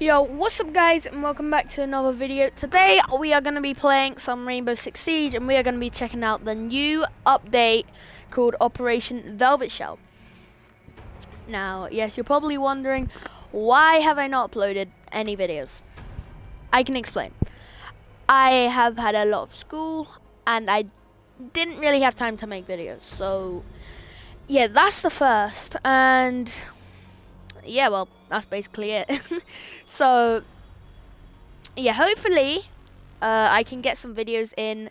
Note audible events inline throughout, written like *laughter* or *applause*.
Yo, what's up guys and welcome back to another video. Today we are going to be playing some Rainbow Six Siege and we are going to be checking out the new update called Operation Velvet Shell. Now, yes, you're probably wondering, why have I not uploaded any videos? I can explain. I have had a lot of school and I didn't really have time to make videos. So, yeah, that's the first. And, yeah, well, that's basically it. *laughs* so, yeah, hopefully uh, I can get some videos in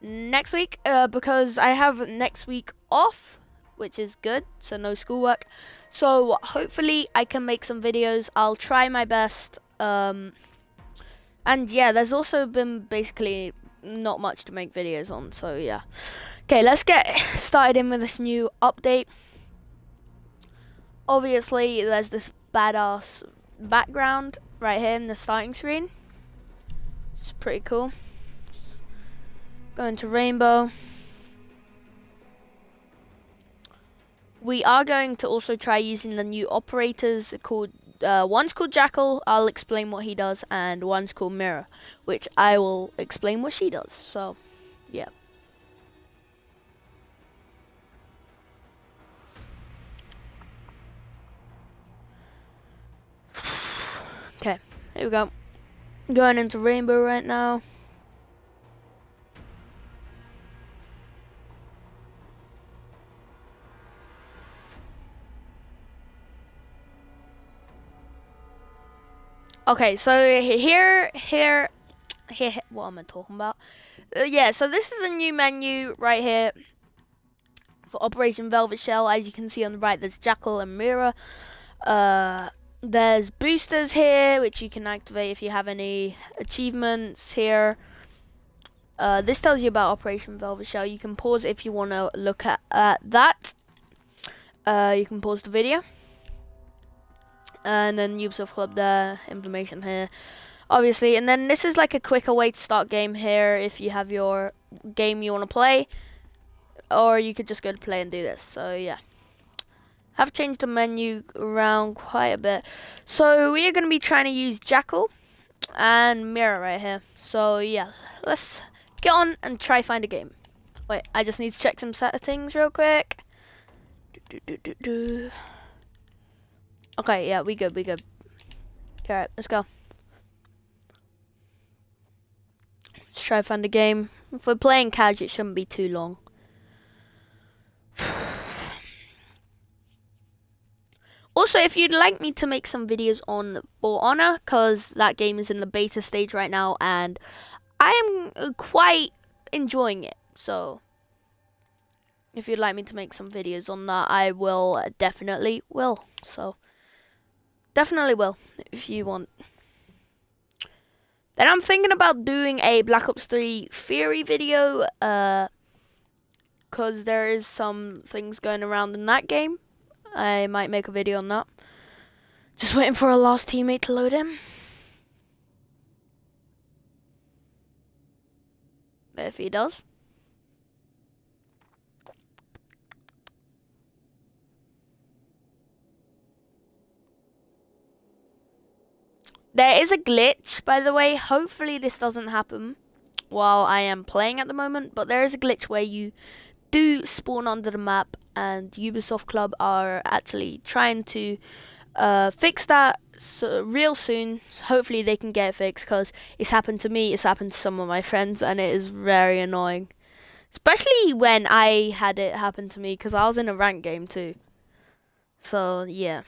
next week uh, because I have next week off, which is good, so no schoolwork. So hopefully I can make some videos. I'll try my best. Um, and yeah, there's also been basically not much to make videos on, so yeah. Okay, let's get started in with this new update obviously there's this badass background right here in the starting screen. It's pretty cool. Going to rainbow. We are going to also try using the new operators called uh, one's called Jackal. I'll explain what he does, and one's called Mira, which I will explain what she does. So, yeah. Okay, here we go. Going into rainbow right now. Okay, so here, here, here, what am I talking about? Uh, yeah, so this is a new menu right here for Operation Velvet Shell. As you can see on the right, there's Jackal and Mira. Uh, there's boosters here, which you can activate if you have any achievements here. Uh, this tells you about Operation Velvet Shell. You can pause if you want to look at, at that. Uh, you can pause the video. And then Ubisoft Club there, information here. Obviously, and then this is like a quicker way to start game here if you have your game you want to play. Or you could just go to play and do this. So, yeah have changed the menu around quite a bit. So we are going to be trying to use Jackal and Mira right here. So yeah, let's get on and try find a game. Wait, I just need to check some settings real quick. Do, do, do, Okay, yeah, we good, we good. Alright, let's go. Let's try find a game. If we're playing cash, it shouldn't be too long. Also, if you'd like me to make some videos on For Honor, because that game is in the beta stage right now, and I am quite enjoying it. So, if you'd like me to make some videos on that, I will definitely will. So, definitely will, if you want. Then I'm thinking about doing a Black Ops 3 theory video, uh, because there is some things going around in that game. I might make a video on that. Just waiting for a last teammate to load in. If he does. There is a glitch, by the way. Hopefully this doesn't happen while I am playing at the moment. But there is a glitch where you do spawn under the map and Ubisoft Club are actually trying to uh, fix that so real soon. Hopefully they can get it fixed because it's happened to me, it's happened to some of my friends and it is very annoying. Especially when I had it happen to me because I was in a rank game too. So yeah.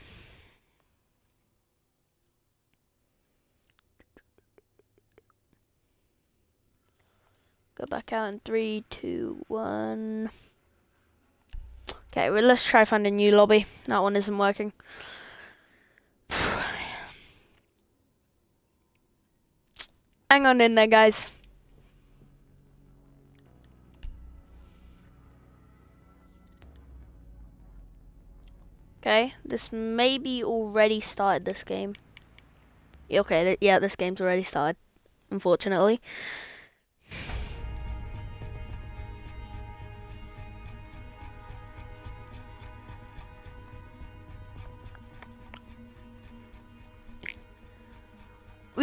Go back out in three, two, one. Okay, well, let's try find a new lobby. That one isn't working. *sighs* Hang on in there, guys. Okay, this maybe already started this game. Okay, th yeah, this game's already started, unfortunately.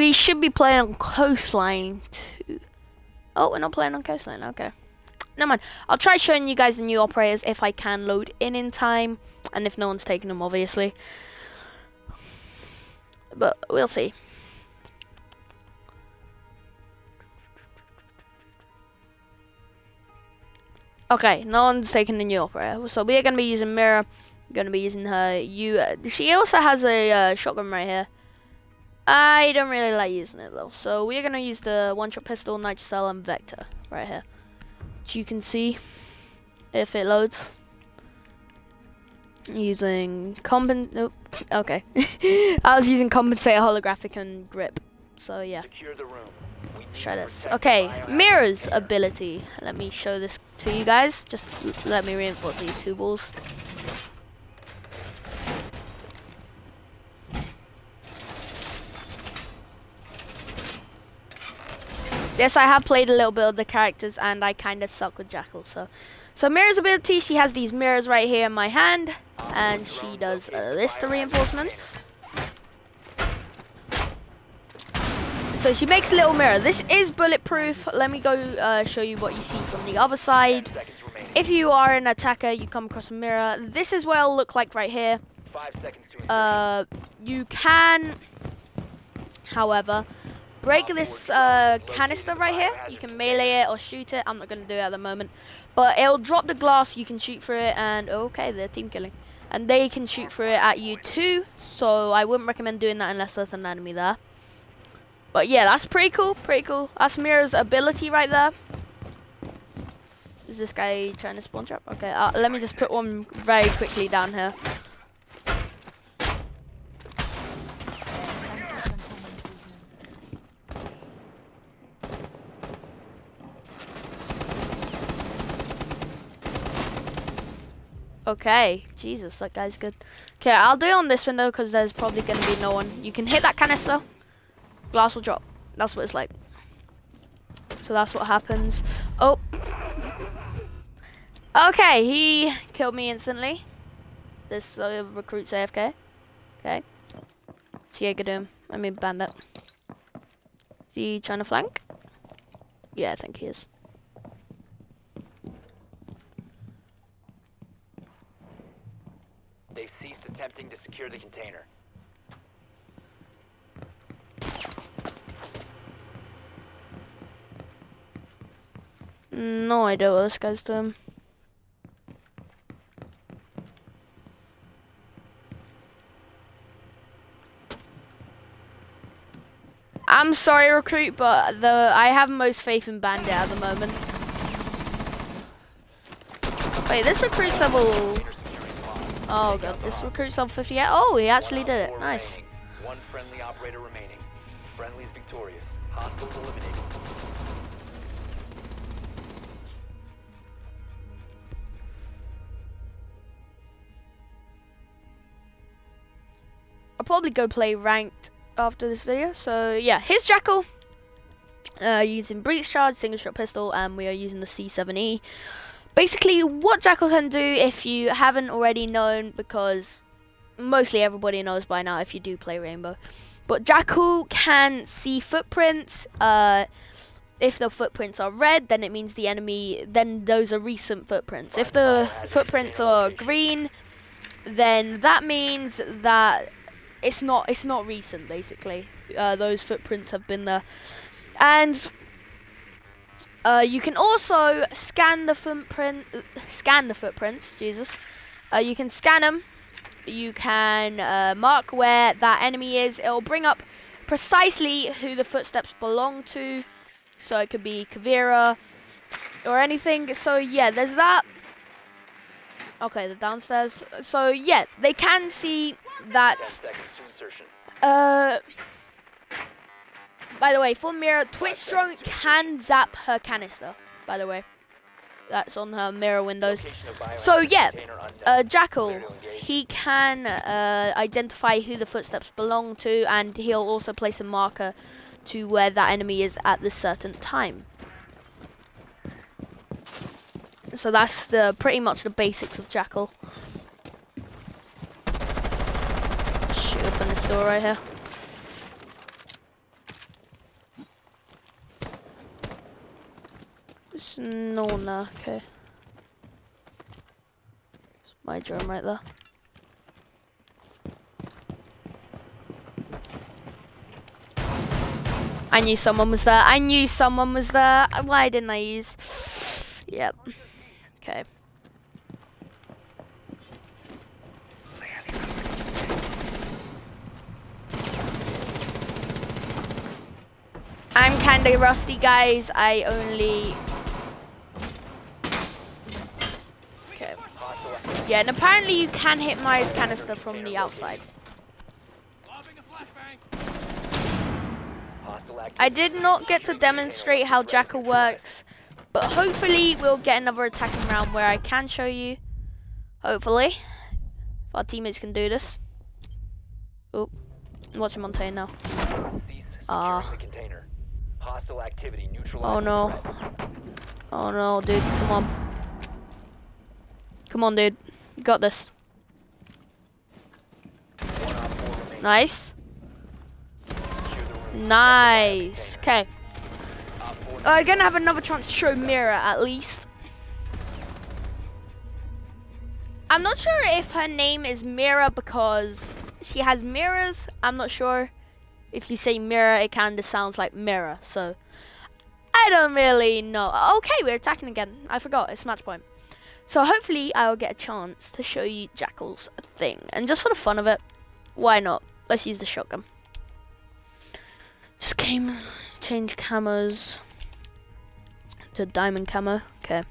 We should be playing on coastline too. Oh, we're not playing on coastline. Okay. Never mind. I'll try showing you guys the new operators if I can load in in time, and if no one's taking them, obviously. But we'll see. Okay, no one's taking the new operator, so we are going to be using Mira. Going to be using her. You. She also has a uh, shotgun right here. I don't really like using it though. So we're going to use the one-shot pistol, nitrocell, and vector right here. Which you can see if it loads. Using compen... Nope. *laughs* Okay. *laughs* I was using compensator, holographic, and grip. So yeah. Try this. Okay, Mira's ability. Let me show this to you guys. Just let me reinforce these two balls. Yes, I have played a little bit of the characters and I kind of suck with Jackal. So, so Mira's ability, she has these mirrors right here in my hand and she does a list of reinforcements. So she makes a little mirror. This is bulletproof. Let me go uh, show you what you see from the other side. If you are an attacker, you come across a mirror. This is what it'll look like right here. Uh, you can, however, break this uh, canister right here. You can melee it or shoot it. I'm not going to do it at the moment. But it'll drop the glass. You can shoot through it. And okay, they're team killing. And they can shoot through it at you too. So I wouldn't recommend doing that unless there's an enemy there. But yeah, that's pretty cool. Pretty cool. That's Mira's ability right there. Is this guy trying to spawn trap? Okay, uh, let me just put one very quickly down here. Okay, Jesus, that guy's good. Okay, I'll do it on this window because there's probably going to be no one. You can hit that canister, glass will drop. That's what it's like. So that's what happens. Oh. Okay, he killed me instantly. This uh, recruit's AFK. Okay. Jaeger I mean bandit. Is he trying to flank? Yeah, I think he is. Attempting to secure the container. No idea what this guy's doing. I'm sorry, recruit, but the I have most faith in Bandit at the moment. Wait, this recruit's level Oh god, this recruit's on 58. Oh, he actually did it. Nice. One friendly operator remaining. Friendly's victorious. Hostiles eliminated. I'll probably go play ranked after this video. So yeah, here's Jackal. Uh, using breach charge, single shot pistol, and we are using the C7E. Basically, what Jackal can do, if you haven't already known, because mostly everybody knows by now if you do play Rainbow, but Jackal can see footprints. Uh, if the footprints are red, then it means the enemy, then those are recent footprints. If the footprints are green, then that means that it's not it's not recent basically. Uh, those footprints have been there. And uh, you can also scan the footprint, scan the footprints. Jesus, uh, you can scan them. You can uh, mark where that enemy is. It'll bring up precisely who the footsteps belong to. So it could be Caveira or anything. So yeah, there's that. Okay, the downstairs. So yeah, they can see that. Uh, by the way, for Mira, Twitch drone can zap her canister. By the way, that's on her mirror windows. So yeah, uh, Jackal, he can uh, identify who the footsteps belong to, and he'll also place a marker to where that enemy is at this certain time. So that's the pretty much the basics of Jackal. Shoot open this door right here. No, no, okay. It's my drone right there. I knew someone was there. I knew someone was there. Why didn't I use? *sighs* Yep. Okay. I'm kinda rusty, guys. I only. Okay. Yeah, and apparently you can hit Mira's canister from the outside. I did not get to demonstrate how Jackal works, but hopefully we'll get another attacking round where I can show you. Hopefully. Our teammates can do this. Oh, watch him on tail now. Ah. Activity. Oh no. Oh no, dude. Come on. Come on, dude. You got this. Nice. Nice. Okay. Oh, I'm gonna have another chance to show Mira at least. I'm not sure if her name is Mira because she has mirrors. I'm not sure. If you say mirror, it kind of sounds like mirror. So I don't really know. Okay, we're attacking again. I forgot. It's match point. So hopefully I'll get a chance to show you Jackal's thing. And just for the fun of it, why not? Let's use the shotgun. Just came, change camos to diamond camo. Okay.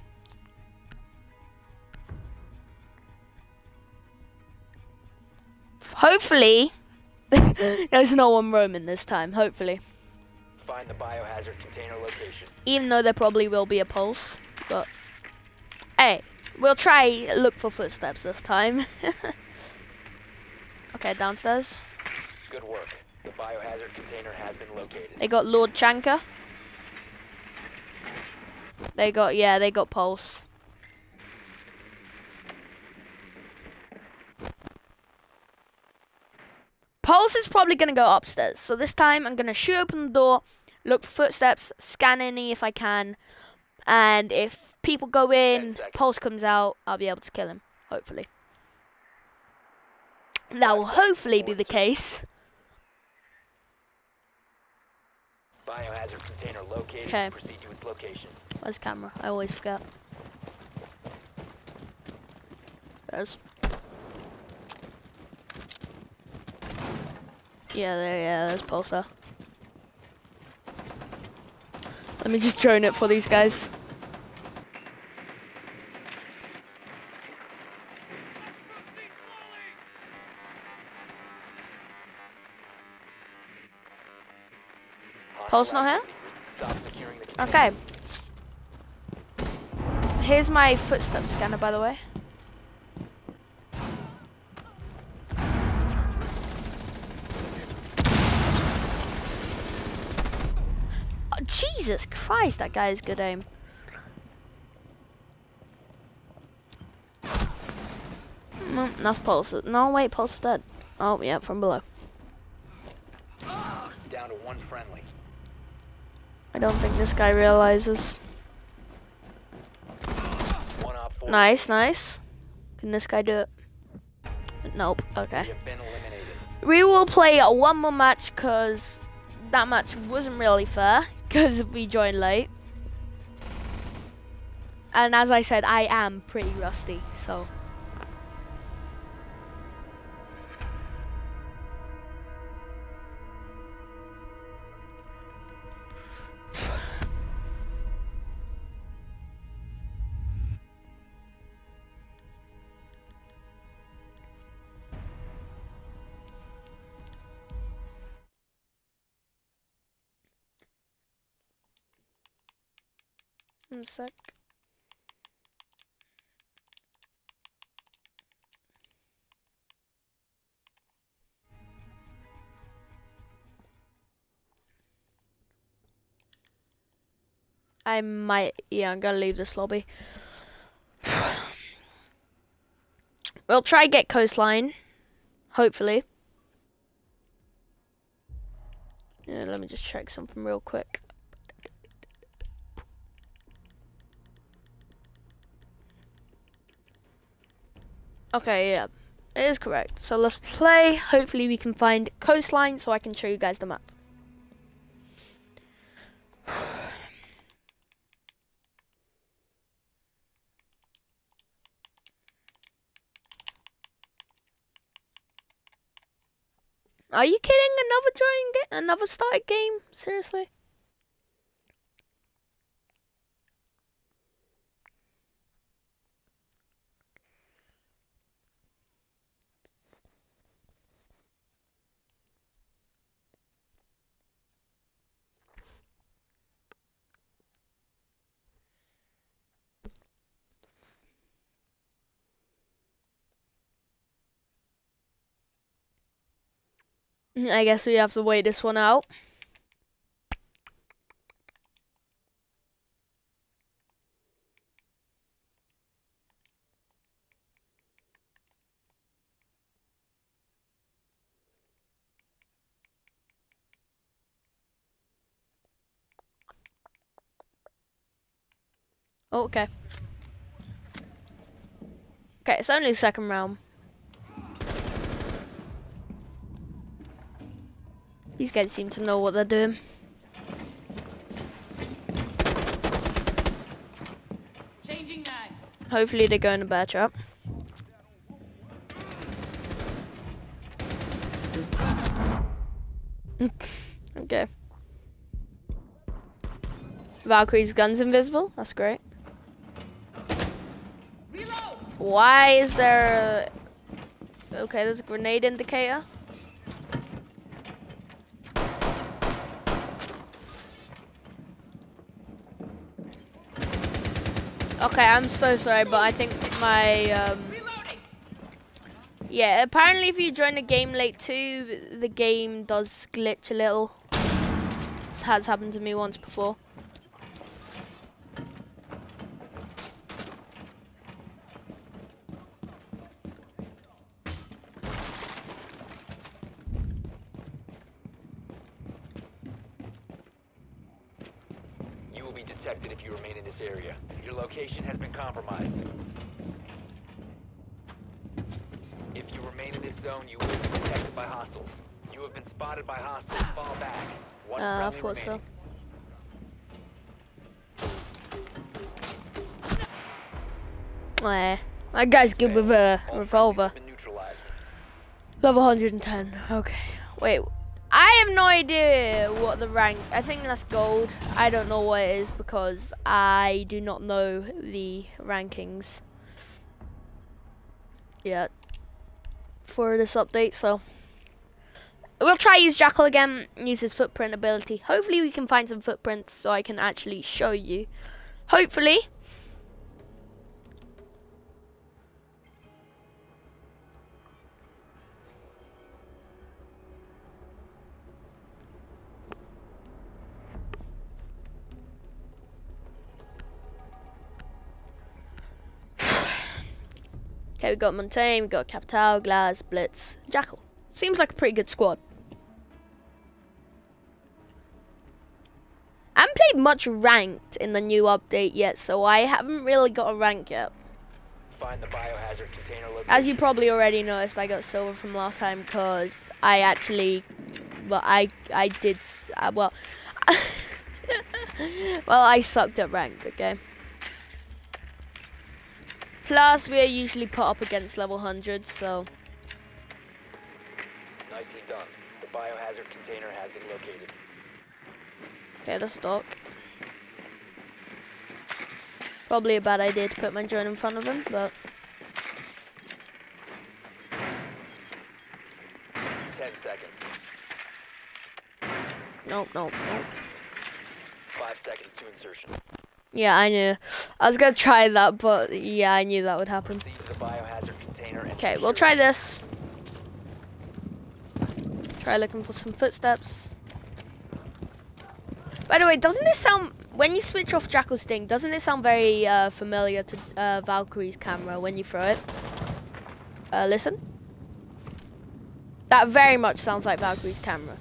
Hopefully, *laughs* there's no one roaming this time. Hopefully. Find the biohazard container location. Even though there probably will be a pulse, but hey, we'll try look for footsteps this time. *laughs* okay, downstairs. Good work. The biohazard container has been located. They got Lord Tachanka. They got yeah, they got pulse. Pulse is probably going to go upstairs. So this time I'm going to shoot open the door, look for footsteps, scan any if I can. And if people go in, Pulse comes out, I'll be able to kill him. Hopefully. That will hopefully be the case. Biohazard container located. Okay. Proceed to its location. Where's the camera? I always forget. There's. Yeah, there, yeah, there's Pulsar. Let me just drone it for these guys. Pulse not here? Okay. Here's my footstep scanner, by the way. Jesus Christ, that guy is good aim. No, that's Pulse. No, wait, Pulse is dead. Oh, yeah, from below. Down to one friendly. I don't think this guy realizes. Nice, nice. Can this guy do it? Nope. Okay. You have been eliminated. We will play one more match because that match wasn't really fair because we joined late. And as I said, I am pretty rusty, so. One sec. I might, yeah, I'm gonna leave this lobby. *sighs* we'll try get coastline, hopefully. Yeah, let me just check something real quick. Okay, yeah. It is correct. So let's play. Hopefully we can find coastline so I can show you guys the map. Are you kidding? Another game? Another started game? Seriously? Mm, I guess we have to wait this one out. Oh, okay. Okay, it's only the second round. These guys seem to know what they're doing. Changing mags. Hopefully they go in a bear trap. *laughs* okay. Valkyrie's gun's invisible. That's great. Reload. Why is there... A... Okay, there's a grenade indicator. Okay, I'm so sorry, but I think my um, yeah. Apparently, if you join a game late too, the game does glitch a little. This has happened to me once before. You will be detected if you remain in this area. Your location has been compromised. If you remain in this zone, you will be detected by hostiles. You have been spotted by hostiles. Fall back. One Uh, I friendly thought so. Eh, my guy's good with a revolver. friendlies have been neutralized. Level 110. Okay. Wait. I have no idea what the rank. I think that's gold. I don't know what it is because I do not know the rankings yet for this update. So we'll try use Jackal again. Use his footprint ability. Hopefully we can find some footprints so I can actually show you. Hopefully. Okay, we've got Montagne, we've got Capitão, Glaz, Blitz, Jackal. Seems like a pretty good squad. I haven't played much ranked in the new update yet, so I haven't really got a rank yet. Find the biohazard container. As you probably already noticed, I got silver from last time because I actually, well, I I did, uh, well, *laughs* well, I sucked at rank. Okay. Plus, we are usually put up against level 100, so Nicely done. The biohazard container has been located. okay, the stock. Probably a bad idea to put my drone in front of him, but Ten seconds. nope, nope, nope. Five seconds to insertion. Yeah, I knew. I was gonna try that, but yeah, I knew that would happen. Seize the biohazard container and Okay, we'll try this. Try looking for some footsteps. By the way, doesn't this sound when you switch off Jackal's sting? Doesn't it sound very uh, familiar to uh, Valkyrie's camera when you throw it? Uh, listen. That very much sounds like Valkyrie's camera.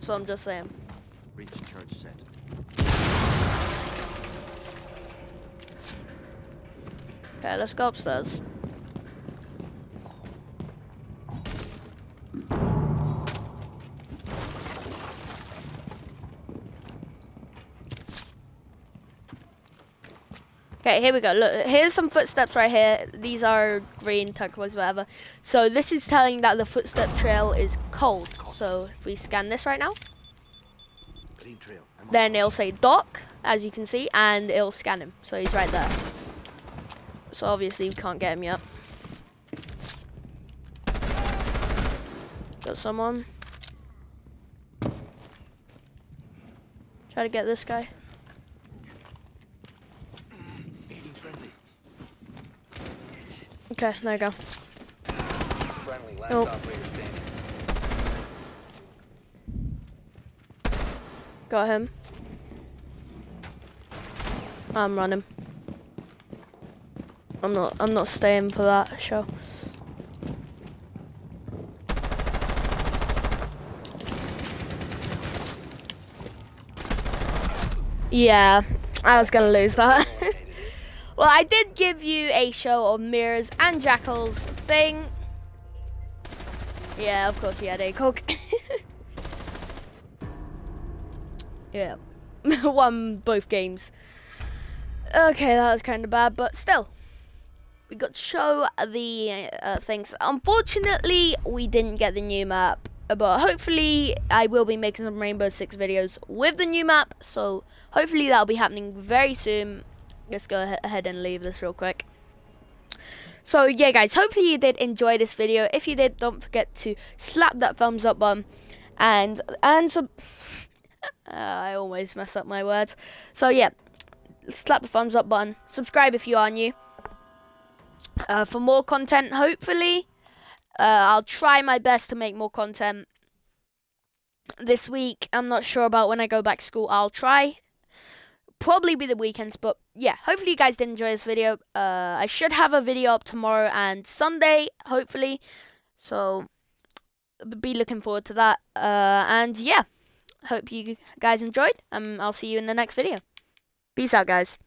So I'm just saying. Okay, let's go upstairs. Okay, here we go. Look, here's some footsteps right here. These are green turquoise, whatever. So this is telling that the footstep trail is cold. So if we scan this right now, Clean trail. I'm then it'll say Doc, as you can see, and it'll scan him. So he's right there. So obviously we can't get him yet. Got someone. Try to get this guy. Okay, there you go. Nope. Got him. I'm running. I'm not I'm not staying for that show. Yeah, I was gonna lose that. *laughs* well, I did give you a show of mirrors and jackals thing. Yeah, of course he had a coke. *laughs* Yeah. *laughs* Won both games. Okay, that was kind of bad, but still. We got to show the uh, things. Unfortunately, we didn't get the new map. But hopefully, I will be making some Rainbow Six videos with the new map. So, hopefully, that'll be happening very soon. Let's go ahead and leave this real quick. So, yeah, guys, hopefully you did enjoy this video. If you did, don't forget to slap that thumbs up button. And, and some... Uh, *laughs* I always mess up my words. So yeah, slap the thumbs up button. Subscribe if you are new. Uh, for more content, hopefully. Uh, I'll try my best to make more content this week. I'm not sure about when I go back to school. I'll try. Probably be the weekends, but yeah. Hopefully you guys did enjoy this video. Uh, I should have a video up tomorrow and Sunday, hopefully. So be looking forward to that. Uh, and yeah hope you guys enjoyed. Um, I'll see you in the next video. Peace out, guys.